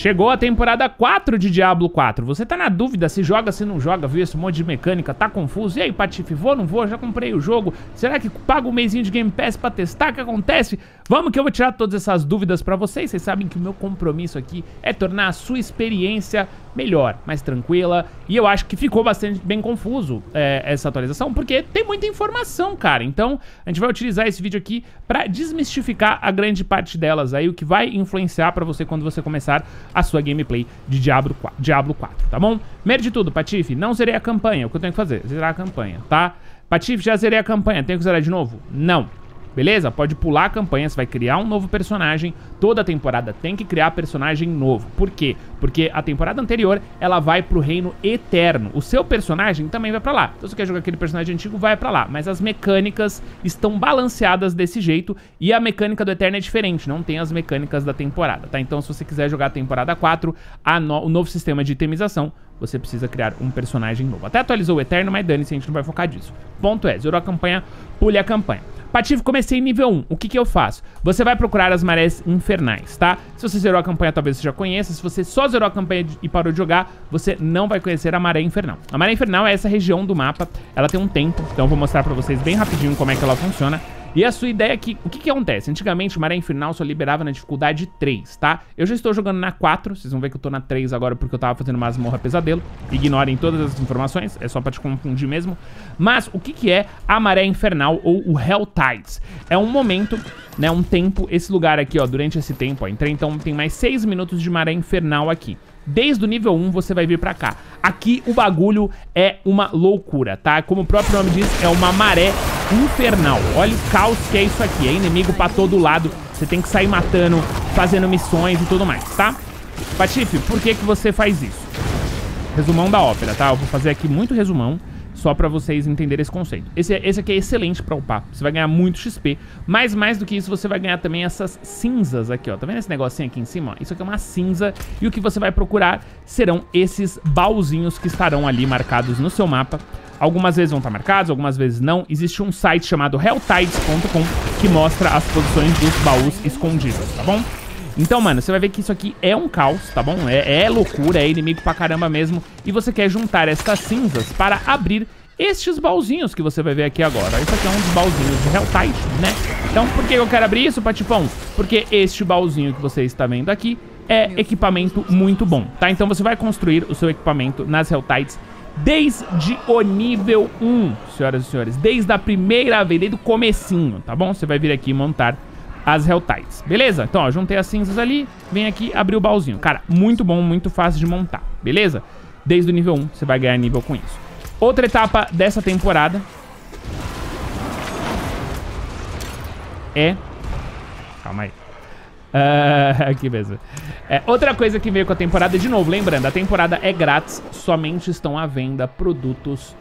Chegou a temporada 4 de Diablo 4. Você tá na dúvida se joga, se não joga, viu esse monte de mecânica, tá confuso? E aí, Patife, vou, não vou? Já comprei o jogo. Será que pago um mêsinho de Game Pass pra testar? O que acontece? Vamos que eu vou tirar todas essas dúvidas pra vocês. Vocês sabem que o meu compromisso aqui é tornar a sua experiência melhor, mais tranquila. E eu acho que ficou bastante bem confuso é, essa atualização, porque tem muita informação, cara. Então, a gente vai utilizar esse vídeo aqui pra desmistificar a grande parte delas aí, o que vai influenciar pra você quando você começar a sua gameplay de Diablo 4, Diablo 4 tá bom? Primeiro de tudo, Patife, não zerei a campanha. O que eu tenho que fazer? Zerar a campanha, tá? Patife, já zerei a campanha. Tenho que zerar de novo? Não. Beleza? Pode pular a campanha, você vai criar um novo personagem. Toda temporada tem que criar personagem novo. Por quê? Porque a temporada anterior, ela vai pro reino eterno. O seu personagem também vai pra lá. Então, se você quer jogar aquele personagem antigo, vai pra lá. Mas as mecânicas estão balanceadas desse jeito. E a mecânica do eterno é diferente, não tem as mecânicas da temporada, tá? Então, se você quiser jogar a temporada 4, a no o novo sistema de itemização, você precisa criar um personagem novo. Até atualizou o Eterno, mas dane-se, a gente não vai focar disso. Ponto é, zerou a campanha, pule a campanha. Patife, comecei nível 1. O que, que eu faço? Você vai procurar as marés infernais, tá? Se você zerou a campanha, talvez você já conheça. Se você só zerou a campanha e parou de jogar, você não vai conhecer a maré infernal. A maré infernal é essa região do mapa. Ela tem um tempo, então eu vou mostrar pra vocês bem rapidinho como é que ela funciona. E a sua ideia é que... O que que acontece? Antigamente, Maré Infernal só liberava na dificuldade 3, tá? Eu já estou jogando na 4. Vocês vão ver que eu tô na 3 agora porque eu tava fazendo masmorra pesadelo. Ignorem todas as informações. É só pra te confundir mesmo. Mas o que que é a Maré Infernal ou o Hell Tides? É um momento, né? Um tempo. Esse lugar aqui, ó. Durante esse tempo, ó. Entrei, então tem mais 6 minutos de Maré Infernal aqui. Desde o nível 1 você vai vir pra cá. Aqui o bagulho é uma loucura, tá? Como o próprio nome diz, é uma maré infernal. Olha o caos que é isso aqui. É inimigo pra todo lado. Você tem que sair matando, fazendo missões e tudo mais, tá? Patife, por que que você faz isso? Resumão da ópera, tá? Eu vou fazer aqui muito resumão só pra vocês entenderem esse conceito. Esse, esse aqui é excelente pra upar. Você vai ganhar muito XP. Mas mais do que isso, você vai ganhar também essas cinzas aqui, ó. Tá vendo esse negocinho aqui em cima? Isso aqui é uma cinza. E o que você vai procurar serão esses baúzinhos que estarão ali marcados no seu mapa. Algumas vezes vão estar marcados, algumas vezes não. Existe um site chamado helltides.com que mostra as posições dos baús escondidos, tá bom? Então, mano, você vai ver que isso aqui é um caos, tá bom? É, é loucura, é inimigo pra caramba mesmo. E você quer juntar estas cinzas para abrir estes baúzinhos que você vai ver aqui agora. Isso aqui é um dos baúzinhos de Helltide, né? Então, por que eu quero abrir isso, Patipão? Porque este baúzinho que você está vendo aqui é equipamento muito bom, tá? Então você vai construir o seu equipamento nas Helltides desde o nível 1, senhoras e senhores. Desde a primeira vez, desde o comecinho, tá bom? Você vai vir aqui montar as Helltides. Beleza? Então, ó, juntei as cinzas ali, vem aqui, abrir o baúzinho. Cara, muito bom, muito fácil de montar, beleza? Desde o nível 1, você vai ganhar nível com isso. Outra etapa dessa temporada é... Calma aí. Uh, aqui. É, outra coisa que veio com a temporada, de novo, lembrando, a temporada é grátis, somente estão à venda produtos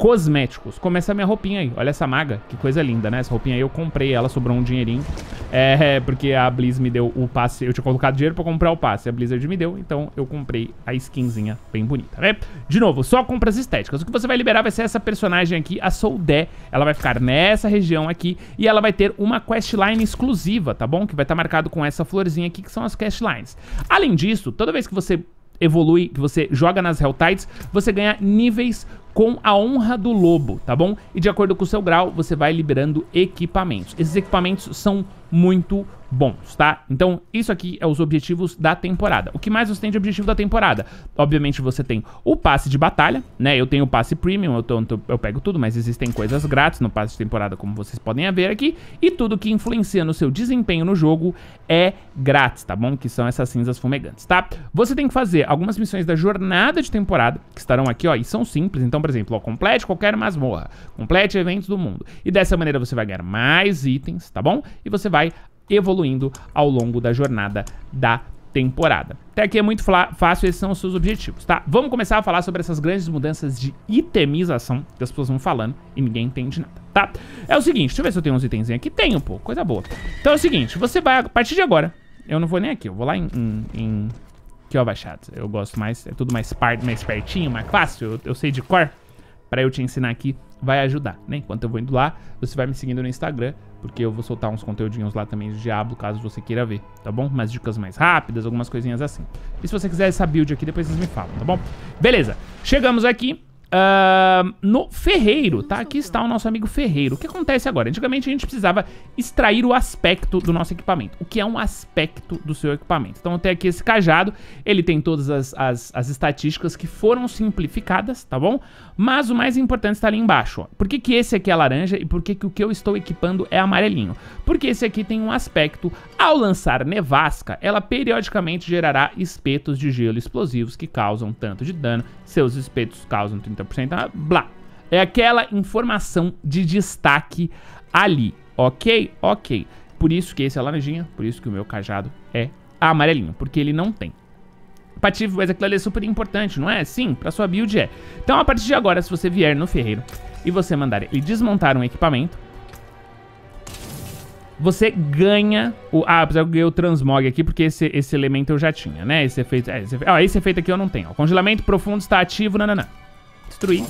cosméticos. Começa a minha roupinha aí. Olha essa maga, que coisa linda, né? Essa roupinha aí eu comprei, ela sobrou um dinheirinho. É, porque a Blizz me deu o passe, eu tinha colocado dinheiro pra comprar o passe, a Blizzard me deu, então eu comprei a skinzinha bem bonita, né? De novo, só compras estéticas. O que você vai liberar vai ser essa personagem aqui, a Soldé. Ela vai ficar nessa região aqui e ela vai ter uma questline exclusiva, tá bom? Que vai estar marcado com essa florzinha aqui, que são as questlines. Além disso, toda vez que você evolui, que você joga nas Helltides, você ganha níveis com a honra do lobo, tá bom? E de acordo com o seu grau, você vai liberando equipamentos. Esses equipamentos são muito bons, tá? Então, isso aqui é os objetivos da temporada. O que mais você tem de objetivo da temporada? Obviamente, você tem o passe de batalha, né? Eu tenho o passe premium, eu, tô, eu pego tudo, mas existem coisas grátis no passe de temporada, como vocês podem ver aqui. E tudo que influencia no seu desempenho no jogo é grátis, tá bom? Que são essas cinzas fumegantes, tá? Você tem que fazer algumas missões da jornada de temporada, que estarão aqui, ó, e são simples. Então, por exemplo, ó, complete qualquer masmorra, complete eventos do mundo. E dessa maneira você vai ganhar mais itens, tá bom? E você vai evoluindo ao longo da jornada da temporada. Até aqui é muito fácil, esses são os seus objetivos, tá? Vamos começar a falar sobre essas grandes mudanças de itemização que as pessoas vão falando e ninguém entende nada, tá? É o seguinte, deixa eu ver se eu tenho uns itens aqui. Tenho, pô, coisa boa. Então é o seguinte, você vai, a partir de agora, eu não vou nem aqui, eu vou lá em... em, em aqui, ó, baixados. Eu gosto mais, é tudo mais, part, mais pertinho, mais fácil, eu, eu sei de cor. pra eu te ensinar aqui vai ajudar, né? Enquanto eu vou indo lá, você vai me seguindo no Instagram, porque eu vou soltar uns conteúdinhos lá também de Diablo, caso você queira ver, tá bom? Umas dicas mais rápidas, algumas coisinhas assim. E se você quiser essa build aqui, depois vocês me falam, tá bom? Beleza, chegamos aqui Uh, no Ferreiro, tá? Aqui está o nosso amigo Ferreiro. O que acontece agora? Antigamente a gente precisava extrair o aspecto do nosso equipamento. O que é um aspecto do seu equipamento? Então eu tenho aqui esse cajado, ele tem todas as, as, as estatísticas que foram simplificadas, tá bom? Mas o mais importante está ali embaixo, ó. Por que, que esse aqui é laranja e por que, que o que eu estou equipando é amarelinho? Porque esse aqui tem um aspecto, ao lançar nevasca, ela periodicamente gerará espetos de gelo explosivos que causam tanto de dano, seus espetos causam 30 30%, ah, blá. É aquela informação de destaque ali, ok? Ok. Por isso que esse é laranjinha, por isso que o meu cajado é amarelinho, porque ele não tem. Patife, mas aquilo ali é super importante, não é? Sim, pra sua build é. Então, a partir de agora, se você vier no ferreiro e você mandar ele desmontar um equipamento, você ganha o... Ah, apesar que eu ganhei o transmog aqui, porque esse, esse elemento eu já tinha, né? Esse efeito... É, esse, ó, esse efeito aqui eu não tenho. O congelamento profundo está ativo, nananã. Destruir.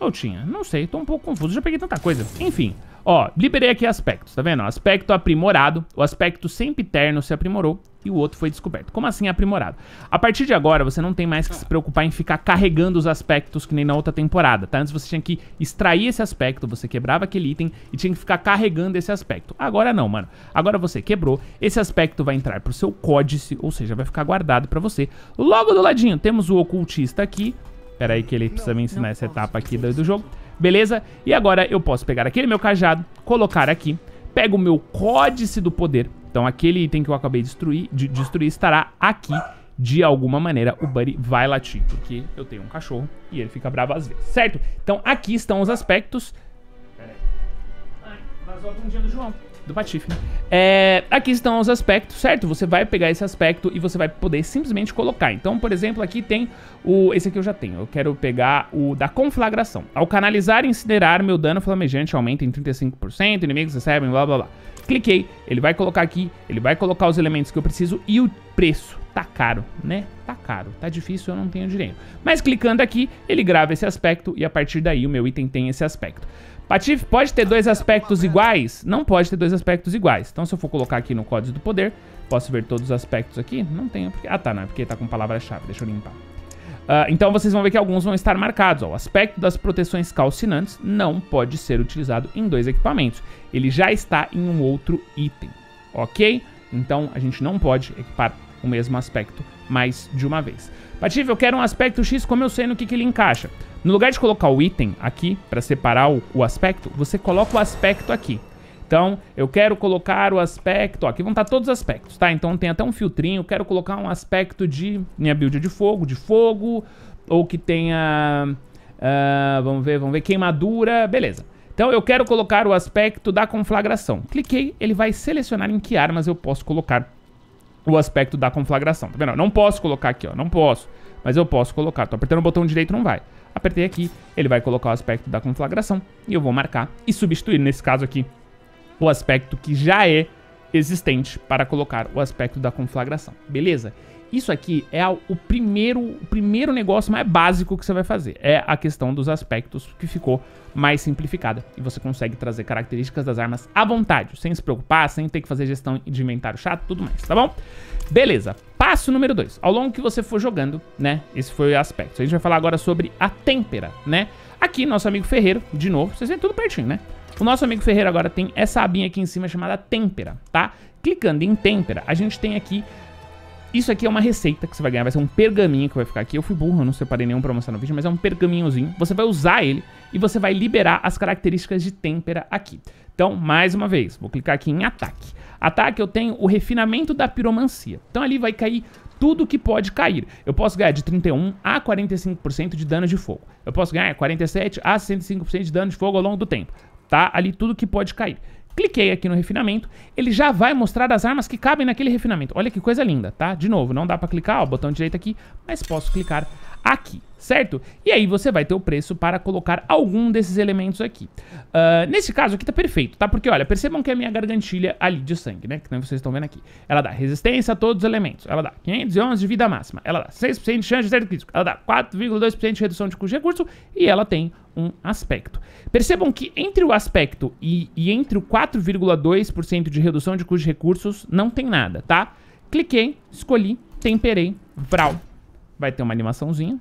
Ou tinha? Não sei, tô um pouco confuso, já peguei tanta coisa. Enfim, ó, liberei aqui aspectos, tá vendo? Aspecto aprimorado, o aspecto sempre terno se aprimorou e o outro foi descoberto. Como assim aprimorado? A partir de agora, você não tem mais que se preocupar em ficar carregando os aspectos que nem na outra temporada, tá? Antes você tinha que extrair esse aspecto, você quebrava aquele item e tinha que ficar carregando esse aspecto. Agora não, mano. Agora você quebrou, esse aspecto vai entrar pro seu códice, ou seja, vai ficar guardado pra você. Logo do ladinho, temos o ocultista aqui, Pera aí que ele precisa me ensinar essa etapa aqui do, do jogo. Beleza? E agora eu posso pegar aquele meu cajado, colocar aqui, pego o meu códice do poder. Então aquele item que eu acabei de destruir, de destruir estará aqui. De alguma maneira o Buddy vai latir, porque eu tenho um cachorro e ele fica bravo às vezes, certo? Então aqui estão os aspectos. Pera aí. Ai, vazou a bundinha do João do Patife, né? É, aqui estão os aspectos, certo? Você vai pegar esse aspecto e você vai poder simplesmente colocar. Então, por exemplo, aqui tem o... Esse aqui eu já tenho. Eu quero pegar o da conflagração. Ao canalizar e incinerar, meu dano flamejante aumenta em 35%, inimigos recebem, blá, blá, blá. Cliquei, ele vai colocar aqui, ele vai colocar os elementos que eu preciso e o preço. Tá caro, né? Tá caro, tá difícil, eu não tenho dinheiro. Mas clicando aqui, ele grava esse aspecto e a partir daí o meu item tem esse aspecto. Patife pode ter dois aspectos iguais? Não pode ter dois aspectos iguais. Então, se eu for colocar aqui no código do poder, posso ver todos os aspectos aqui? Não tenho. Porque... Ah, tá, não. É porque tá com palavra-chave. Deixa eu limpar. Uh, então, vocês vão ver que alguns vão estar marcados. Ó. O aspecto das proteções calcinantes não pode ser utilizado em dois equipamentos. Ele já está em um outro item. Ok? Então, a gente não pode equipar o mesmo aspecto mais de uma vez. Patife, eu quero um aspecto X, como eu sei no que, que ele encaixa? No lugar de colocar o item aqui, para separar o, o, aspecto, você coloca o aspecto aqui. Então, eu quero colocar o aspecto... Ó, aqui vão estar todos os aspectos, tá? Então tem até um filtrinho. Quero colocar um aspecto de... Minha build de fogo, de fogo. Ou que tenha... Uh, vamos ver, vamos ver. Queimadura, beleza. Então eu quero colocar o aspecto da conflagração. Cliquei, ele vai selecionar em que armas eu posso colocar o aspecto da conflagração. Tá vendo? Não posso colocar aqui, ó. Não posso. Mas eu posso colocar. Tô apertando o botão direito, não vai. Apertei aqui, ele vai colocar o aspecto da conflagração. E eu vou marcar e substituir, nesse caso aqui, o aspecto que já é existente para colocar o aspecto da conflagração. Beleza? Isso aqui é o primeiro, o primeiro negócio mais básico que você vai fazer. É a questão dos aspectos que ficou mais simplificada. E você consegue trazer características das armas à vontade, sem se preocupar, sem ter que fazer gestão de inventário chato, tudo mais, tá bom? Beleza. Passo número 2. Ao longo que você for jogando, né? Esse foi o aspecto. A gente vai falar agora sobre a têmpera, né? Aqui, nosso amigo Ferreiro, de novo, vocês veem tudo pertinho, né? O nosso amigo Ferreiro agora tem essa abinha aqui em cima chamada têmpera, tá? Clicando em têmpera, a gente tem aqui isso aqui é uma receita que você vai ganhar, vai ser um pergaminho que vai ficar aqui. Eu fui burro, eu não separei nenhum pra mostrar no vídeo, mas é um pergaminhozinho. Você vai usar ele e você vai liberar as características de têmpera aqui. Então, mais uma vez, vou clicar aqui em ataque. Ataque eu tenho o refinamento da piromancia. Então ali vai cair tudo que pode cair. Eu posso ganhar de 31 a 45% de dano de fogo. Eu posso ganhar 47 a 65% de dano de fogo ao longo do tempo. Tá ali tudo que pode cair. Cliquei aqui no refinamento, ele já vai mostrar as armas que cabem naquele refinamento. Olha que coisa linda, tá? De novo, não dá pra clicar, ó, botão direito aqui, mas posso clicar aqui, certo? E aí você vai ter o preço para colocar algum desses elementos aqui. Uh, nesse caso aqui tá perfeito, tá? Porque, olha, percebam que a minha gargantilha ali de sangue, né? Que vocês estão vendo aqui. Ela dá resistência a todos os elementos. Ela dá 511 de vida máxima. Ela dá 6% de chance de acerto crítico. Ela dá 4,2% de redução de custo de recurso. E ela tem um aspecto. Percebam que entre o aspecto e, e entre o 4,2% de redução de custo de recursos, não tem nada, tá? Cliquei, escolhi, temperei, vral. Vai ter uma animaçãozinha.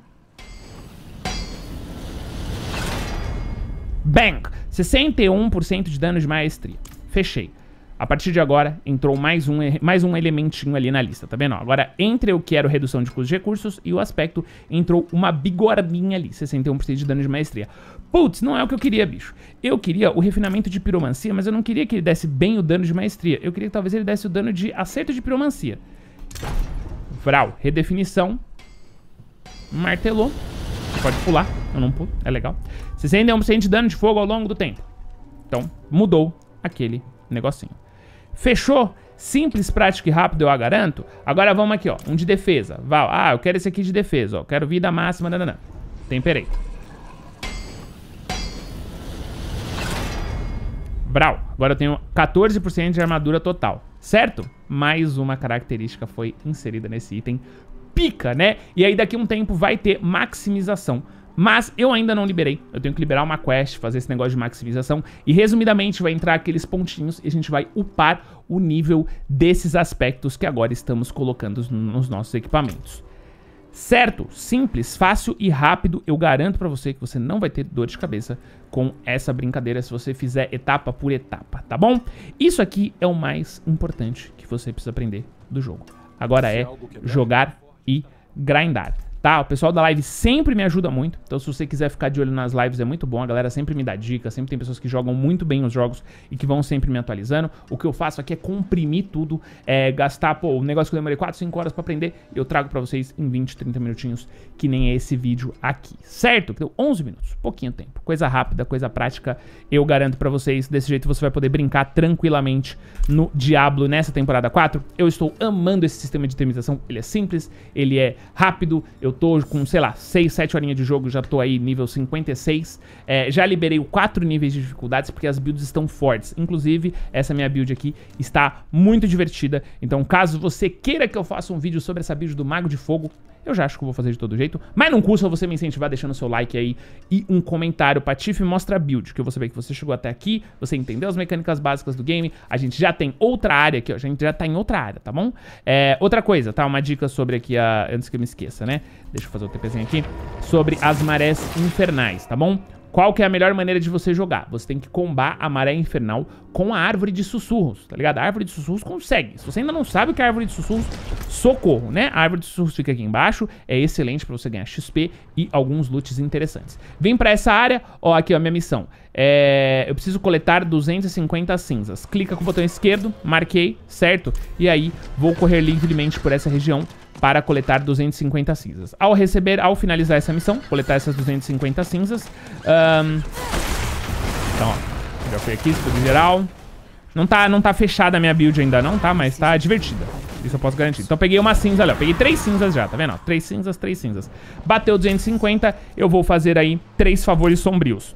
Bang! 61% de dano de maestria. Fechei. A partir de agora, entrou mais um, mais um elementinho ali na lista, tá vendo? Agora, entre o que era redução de custos de recursos e o aspecto, entrou uma bigorminha ali, 61% de dano de maestria. Putz, não é o que eu queria, bicho. Eu queria o refinamento de piromancia, mas eu não queria que ele desse bem o dano de maestria. Eu queria que talvez ele desse o dano de acerto de piromancia. Vral, redefinição. Martelou. Pode pular, eu não pulo, é legal. 61% de dano de fogo ao longo do tempo. Então, mudou aquele negocinho. Fechou? Simples, prático e rápido, eu a garanto. Agora vamos aqui, ó. Um de defesa. Val, ah, eu quero esse aqui de defesa, ó. Quero vida máxima, não. Temperei. Brau. Agora eu tenho 14% de armadura total, certo? Mais uma característica foi inserida nesse item. Pica, né? E aí daqui a um tempo vai ter maximização. Mas eu ainda não liberei. Eu tenho que liberar uma quest, fazer esse negócio de maximização. E resumidamente vai entrar aqueles pontinhos e a gente vai upar o nível desses aspectos que agora estamos colocando nos nossos equipamentos. Certo, simples, fácil e rápido. Eu garanto para você que você não vai ter dor de cabeça com essa brincadeira se você fizer etapa por etapa, tá bom? Isso aqui é o mais importante que você precisa aprender do jogo. Agora é jogar e grindar tá? O pessoal da live sempre me ajuda muito, então se você quiser ficar de olho nas lives é muito bom, a galera sempre me dá dicas, sempre tem pessoas que jogam muito bem os jogos e que vão sempre me atualizando. O que eu faço aqui é comprimir tudo, é gastar, pô, o negócio que eu demorei 4, 5 horas pra aprender, eu trago pra vocês em 20, 30 minutinhos, que nem é esse vídeo aqui, certo? Deu 11 minutos, pouquinho tempo, coisa rápida, coisa prática, eu garanto pra vocês, desse jeito você vai poder brincar tranquilamente no Diablo nessa temporada 4. Eu estou amando esse sistema de itemização, ele é simples, ele é rápido, eu tô com, sei lá, 6, 7 horinhas de jogo, já tô aí nível 56. É, já liberei 4 níveis de dificuldades porque as builds estão fortes. Inclusive, essa minha build aqui está muito divertida. Então, caso você queira que eu faça um vídeo sobre essa build do Mago de Fogo, eu já acho que eu vou fazer de todo jeito. Mas não custa você me incentivar deixando seu like aí e um comentário. Patife mostra a build, que eu vou saber que você chegou até aqui, você entendeu as mecânicas básicas do game. A gente já tem outra área aqui, ó. A gente já tá em outra área, tá bom? É, outra coisa, tá? Uma dica sobre aqui, a... antes que eu me esqueça, né? Deixa eu fazer o TPzinho aqui. Sobre as marés infernais, tá bom? Qual que é a melhor maneira de você jogar? Você tem que combar a maré infernal com a árvore de sussurros, tá ligado? A árvore de sussurros consegue. Se você ainda não sabe o que é a árvore de sussurros, socorro, né? A árvore de sussurros fica aqui embaixo, é excelente pra você ganhar XP e alguns loots interessantes. Vem pra essa área, ó, aqui ó, minha missão. É, eu preciso coletar 250 cinzas. Clica com o botão esquerdo, marquei, certo? E aí vou correr livremente por essa região para coletar 250 cinzas. Ao receber, ao finalizar essa missão, coletar essas 250 cinzas. Um, então, ó, já foi aqui, tudo geral. Não tá, não tá fechada a minha build ainda não, tá? Mas tá divertida. Isso eu posso garantir. Então peguei uma cinza ó. Peguei três cinzas já, tá vendo? Ó, três cinzas, três cinzas. Bateu 250, eu vou fazer aí três favores sombrios.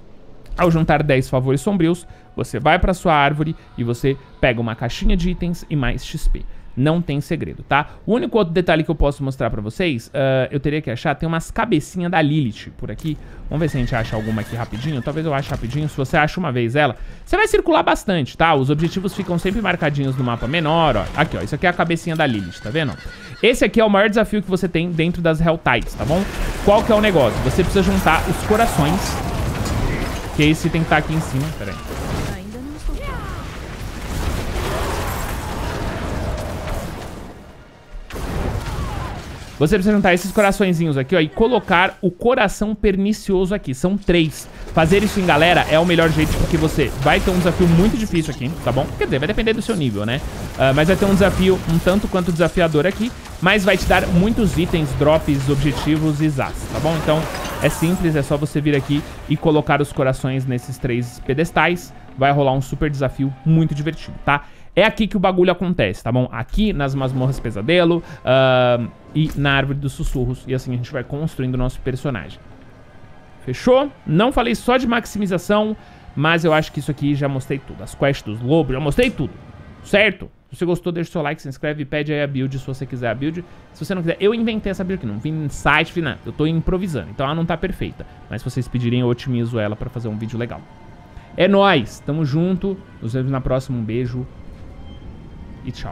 Ao juntar 10 favores sombrios, você vai pra sua árvore e você pega uma caixinha de itens e mais XP. Não tem segredo, tá? O único outro detalhe que eu posso mostrar pra vocês, uh, eu teria que achar, tem umas cabecinhas da Lilith por aqui. Vamos ver se a gente acha alguma aqui rapidinho. Talvez eu ache rapidinho. Se você acha uma vez ela, você vai circular bastante, tá? Os objetivos ficam sempre marcadinhos no mapa menor, ó. Aqui, ó. Isso aqui é a cabecinha da Lilith, tá vendo? Esse aqui é o maior desafio que você tem dentro das Helltides, tá bom? Qual que é o negócio? Você precisa juntar os corações, que esse tem que estar aqui em cima. Pera aí. Você precisa juntar esses coraçõezinhos aqui, ó, e colocar o coração pernicioso aqui. São três. Fazer isso em galera é o melhor jeito, porque você vai ter um desafio muito difícil aqui, tá bom? Quer dizer, vai depender do seu nível, né? Uh, mas vai ter um desafio um tanto quanto desafiador aqui, mas vai te dar muitos itens, drops, objetivos e zás, tá bom? Então, é simples, é só você vir aqui e colocar os corações nesses três pedestais. vai rolar um super desafio muito divertido, tá? É aqui que o bagulho acontece, tá bom? Aqui nas masmorras pesadelo uh, e na árvore dos sussurros. E assim a gente vai construindo o nosso personagem. Fechou? Não falei só de maximização, mas eu acho que isso aqui já mostrei tudo. As quests dos lobos, já mostrei tudo. Certo? Se você gostou, deixa o seu like, se inscreve e pede aí a build se você quiser a build. Se você não quiser, eu inventei essa build aqui, não vim em site, final. Eu tô improvisando, então ela não tá perfeita. Mas se vocês pedirem, eu otimizo ela pra fazer um vídeo legal. É nóis, tamo junto, nos vemos na próxima, um beijo e tchau.